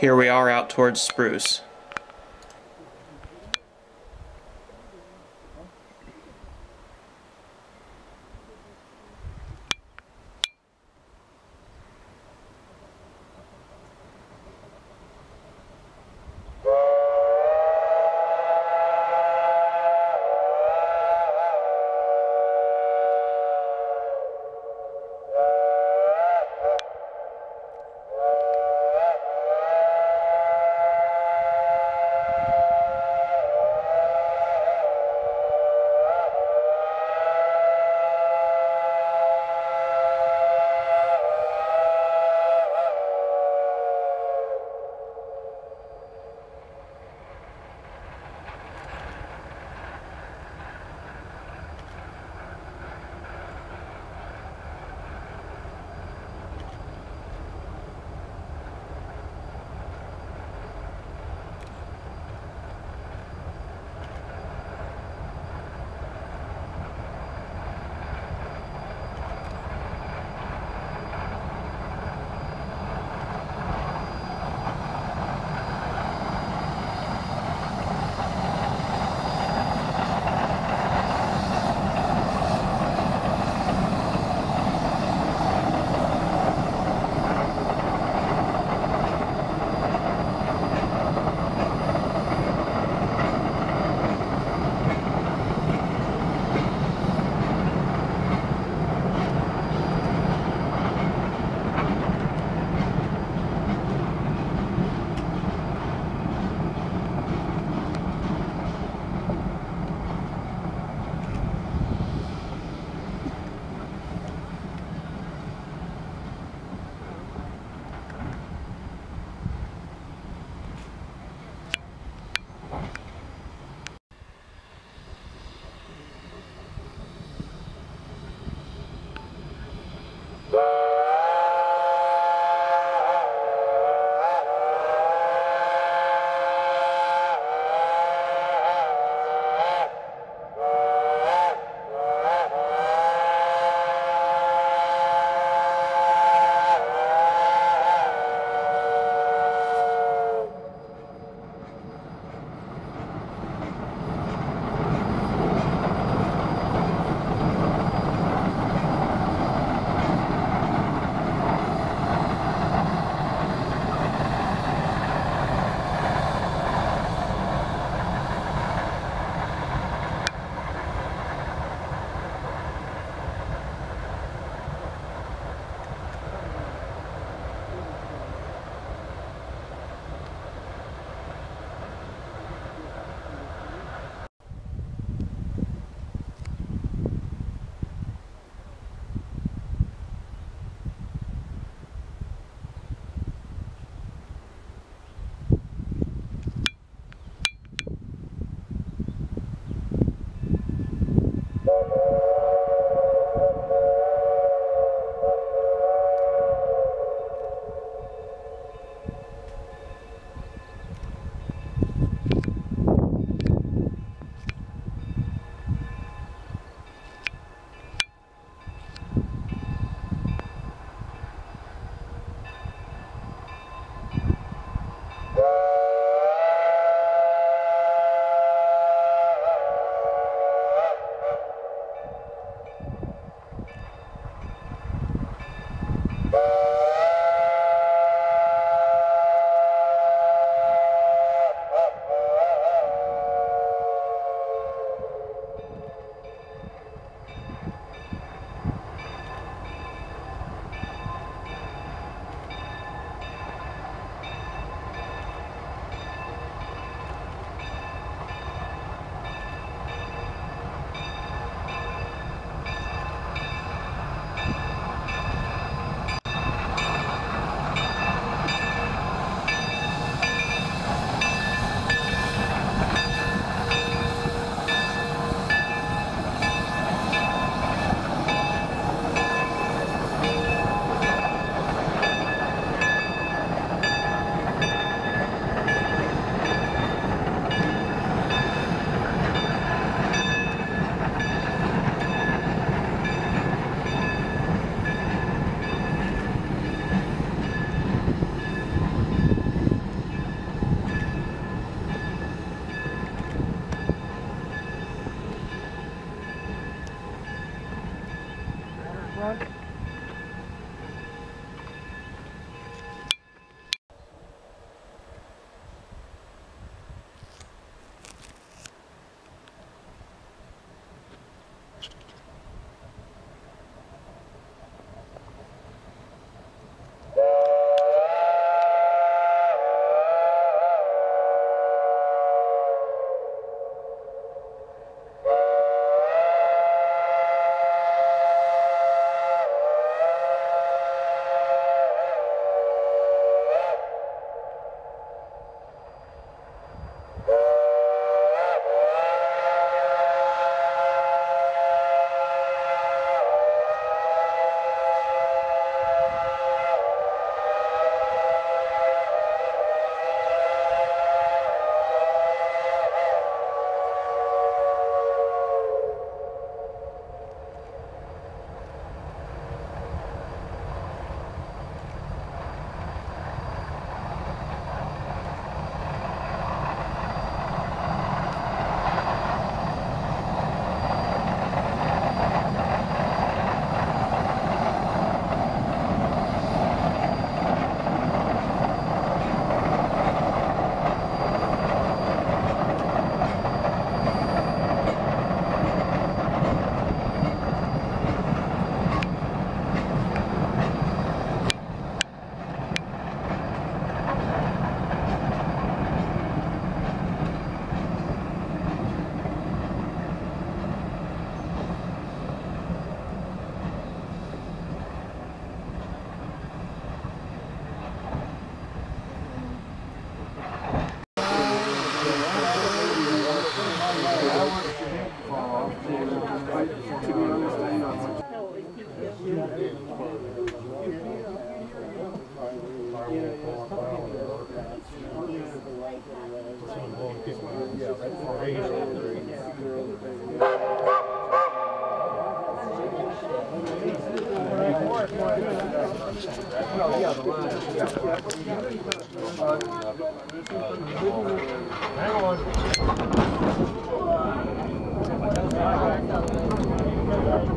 Here we are out towards Spruce.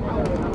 Hang on.